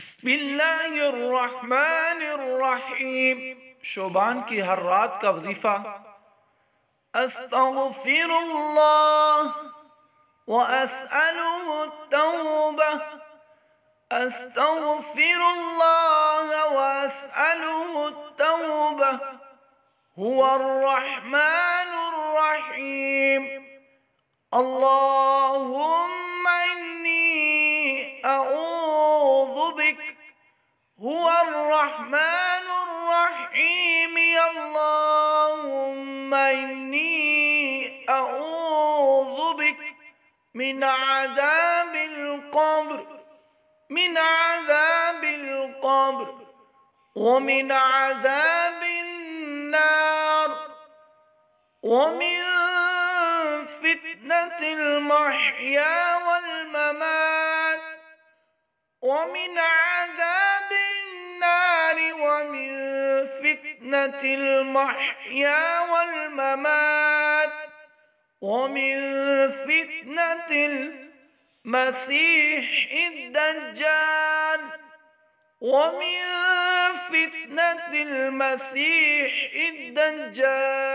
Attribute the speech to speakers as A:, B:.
A: بسم اللہ الرحمن الرحیم شعبان کی ہر رات کا وظیفہ أستغفر اللہ وأسأله التوبة أستغفر الله وأسأله التوبة. هو الرحمن الرحيم. اللهم إني أعوذ بك هو الرحمن الرحيم. اللهم إني أعوذ بك من عذاب القبر من عذاب القبر ومن عذاب النار ومن فتنة المحيا ومن عذاب النار ومن فتنة المحيا والممات ومن فتنة المسيح الدجال ومن فتنة المسيح الدجال